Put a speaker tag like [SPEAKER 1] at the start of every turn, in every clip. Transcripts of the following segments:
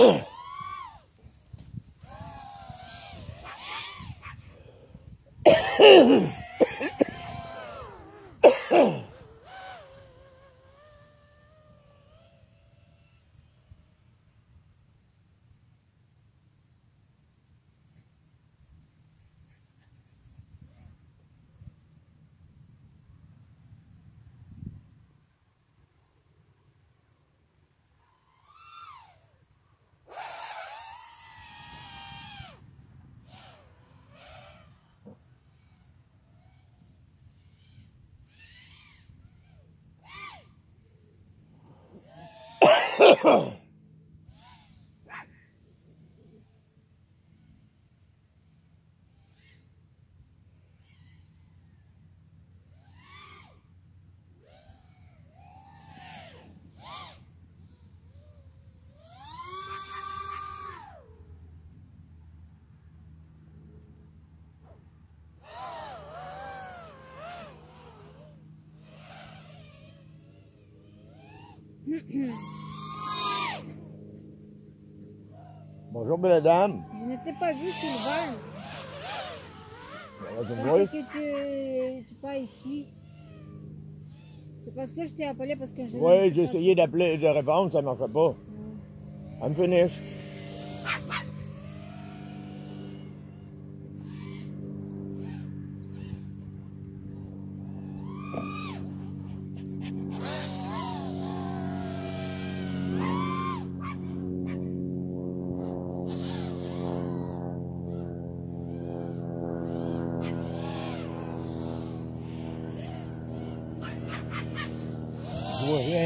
[SPEAKER 1] Oh. Mm-hmm. Bonjour, belle dame.
[SPEAKER 2] Je ne t'ai pas vu, Sylvain. Parce
[SPEAKER 1] vois?
[SPEAKER 2] que tu, tu pas ici. C'est parce que je t'ai appelé parce que je.
[SPEAKER 1] Oui, j'ai essayé d'appeler, de répondre, ça ne marchait pas. I'm finished.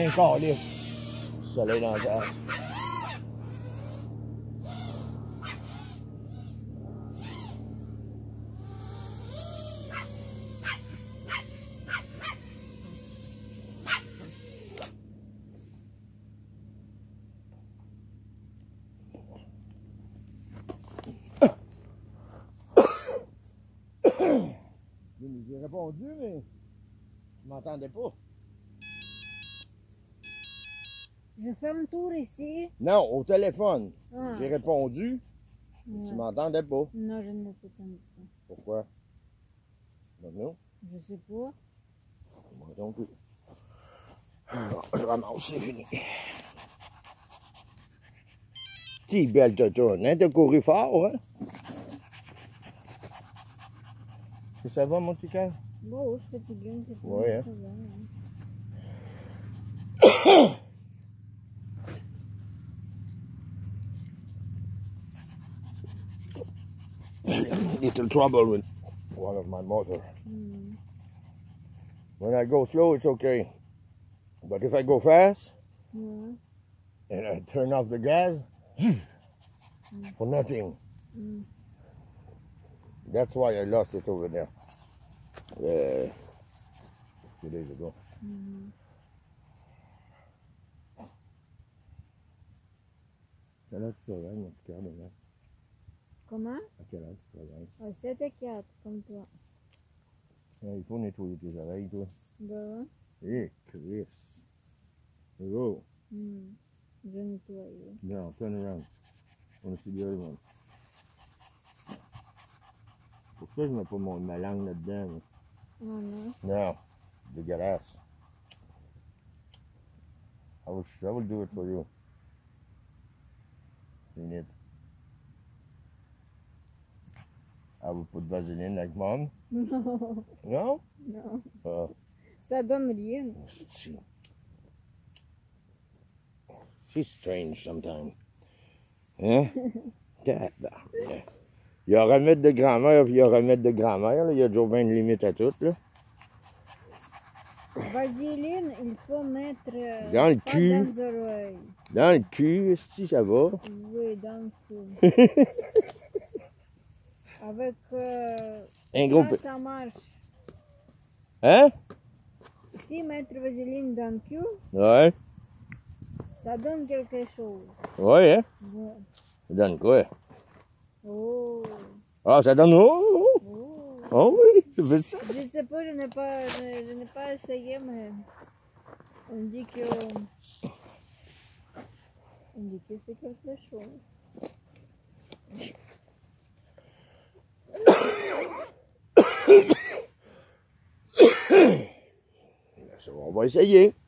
[SPEAKER 1] Rien caler. Soleil dans la face. J'ai répondu, mais je m'entendais pas.
[SPEAKER 2] Je fais un tour ici.
[SPEAKER 1] Non, au téléphone.
[SPEAKER 2] Ah.
[SPEAKER 1] J'ai répondu,
[SPEAKER 2] Ouais.
[SPEAKER 1] tu m'entendais pas.
[SPEAKER 2] Non, je ne t'entends pas.
[SPEAKER 1] Pourquoi? Ben non,
[SPEAKER 2] Je sais pas.
[SPEAKER 1] moi non plus. Alors, je ramasse, c'est fini. T'es belle totoune, hein? T'as couru fort, hein? Que ça va, mon petit cœur?
[SPEAKER 2] Bon, je suis bien, c'est pas
[SPEAKER 1] Ouais, hein?
[SPEAKER 2] ça va, hein.
[SPEAKER 1] Little trouble with one of my motor.
[SPEAKER 2] Hmm.
[SPEAKER 1] When I go slow, it's okay. But if I go fast
[SPEAKER 2] Ouais.
[SPEAKER 1] and I turn off the gas, for nothing.
[SPEAKER 2] Mm.
[SPEAKER 1] That's why I lost it over there. Uh, a few days ago. Quelle heure tu travailles, mon petit cœur, maintenant?
[SPEAKER 2] Comment
[SPEAKER 1] À quelle heure tu travailles?
[SPEAKER 2] À 7 et 4, comme toi.
[SPEAKER 1] Ah, il faut nettoyer tes oreilles, toi.
[SPEAKER 2] Ben,
[SPEAKER 1] Hé, Chris. Oh,
[SPEAKER 2] hmm. Je nettoie.
[SPEAKER 1] now turn around. See the other one. Pour ça, je mets pas mon, ma langue là-dedans. là.
[SPEAKER 2] Ah non.
[SPEAKER 1] No, dégueulasse. I will, I will do it for you. You need. Will put Vaseline like mom?
[SPEAKER 2] Non,
[SPEAKER 1] No?
[SPEAKER 2] non.
[SPEAKER 1] Uh,
[SPEAKER 2] Ça donne rien.
[SPEAKER 1] she, she's strange sometimes. Hein? Il y a remède de grand-mère, il y a remède de grand-mère. Il y a toujours bien une limite à tout. Là.
[SPEAKER 2] Vaseline, il faut mettre. euh,
[SPEAKER 1] Dans le cul.
[SPEAKER 2] Dans les.
[SPEAKER 1] Dans le cul, si ça va?
[SPEAKER 2] Oui, dans le cul. Avec. Euh,
[SPEAKER 1] Un gros
[SPEAKER 2] ça, marche.
[SPEAKER 1] Hein?
[SPEAKER 2] Si mettre vaseline dans le cul,
[SPEAKER 1] Ouais.
[SPEAKER 2] ça donne quelque chose.
[SPEAKER 1] Ouais, hein?
[SPEAKER 2] Ouais.
[SPEAKER 1] Ça donne quoi?
[SPEAKER 2] Oh,
[SPEAKER 1] Ah, ça donne. Oh, oh,
[SPEAKER 2] oh.
[SPEAKER 1] oh oui, je veux ça.
[SPEAKER 2] Je sais pas, je n'ai pas, je, je n'ai pas essayé, mais on dit que, on dit que c'est quelque chose.
[SPEAKER 1] Ça va, On va essayer.